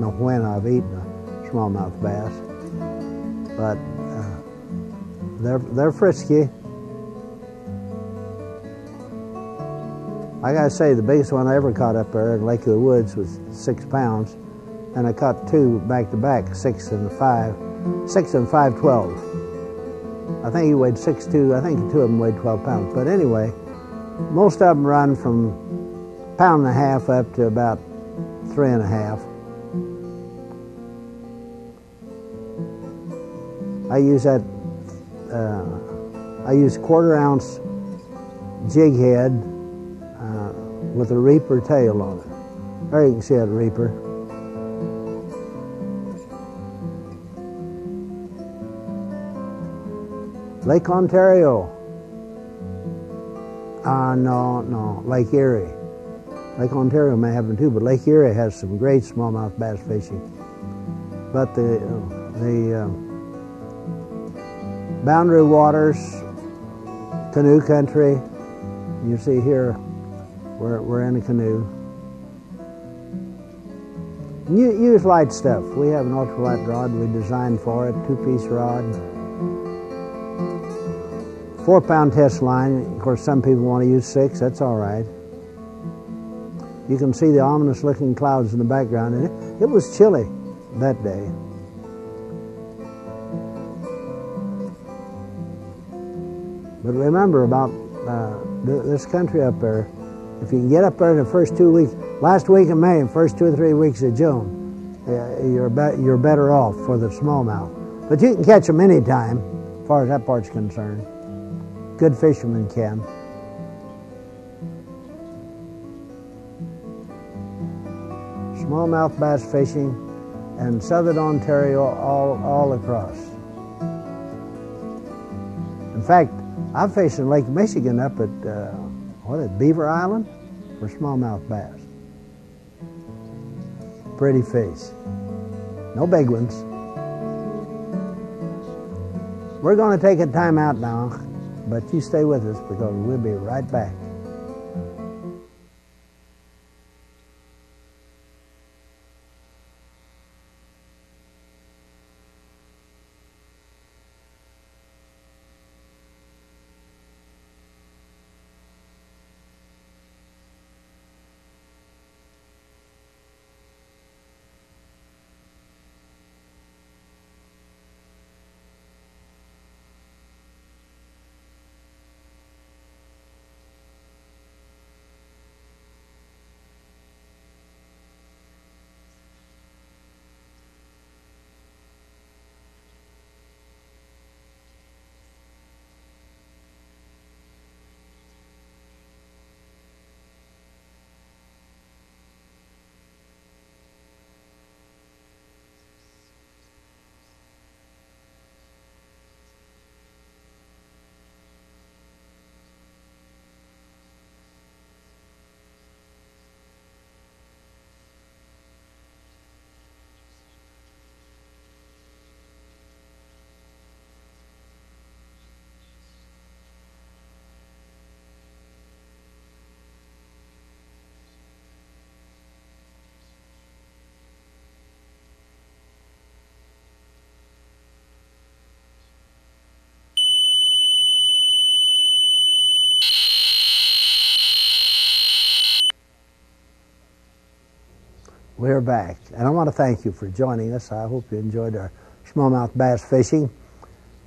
know when I've eaten a smallmouth bass, but uh, they're they're frisky. I gotta say, the biggest one I ever caught up there in Lake of the Woods was six pounds, and I caught two back to back, six and five, six and five twelve. I think he weighed six two. I think two of them weighed twelve pounds. But anyway, most of them run from pound and a half up to about three and a half. I use that. Uh, I use quarter ounce jig head uh, with a reaper tail on it. There you can see that reaper. Lake Ontario. Ah, uh, no, no, Lake Erie. Lake Ontario may have them too, but Lake Erie has some great smallmouth bass fishing. But the the uh, boundary waters, canoe country. You see here, we're we're in a canoe. use light stuff. We have an ultralight rod we designed for it, two-piece rod four pound test line. Of course, some people want to use six, that's all right. You can see the ominous looking clouds in the background, and it, it was chilly that day. But remember about uh, this country up there, if you can get up there in the first two weeks, last week of May and first two or three weeks of June, uh, you're, be you're better off for the smallmouth. But you can catch them anytime, as far as that part's concerned good fishermen can. Smallmouth bass fishing and southern Ontario all, all across. In fact, I fished in Lake Michigan up at, uh, what is it, Beaver Island for smallmouth bass. Pretty fish. No big ones. We're going to take a time out now. But you stay with us because we'll be right back. We're back, and I want to thank you for joining us. I hope you enjoyed our smallmouth bass fishing.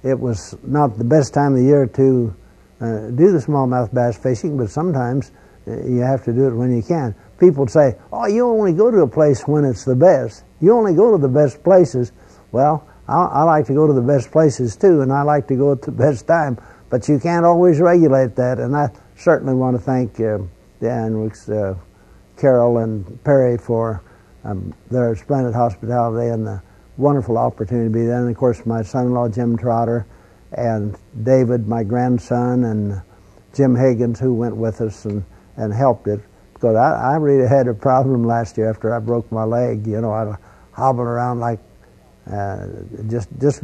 It was not the best time of the year to uh, do the smallmouth bass fishing, but sometimes uh, you have to do it when you can. People say, "Oh, you only go to a place when it's the best. You only go to the best places." Well, I, I like to go to the best places too, and I like to go at the best time. But you can't always regulate that, and I certainly want to thank uh, Dan, uh, Carol, and Perry for um, their splendid hospitality and the wonderful opportunity to be there. And of course, my son-in-law Jim Trotter and David, my grandson, and Jim Higgins, who went with us and, and helped it. Because I, I really had a problem last year after I broke my leg. You know, I hobbled around like uh, just just.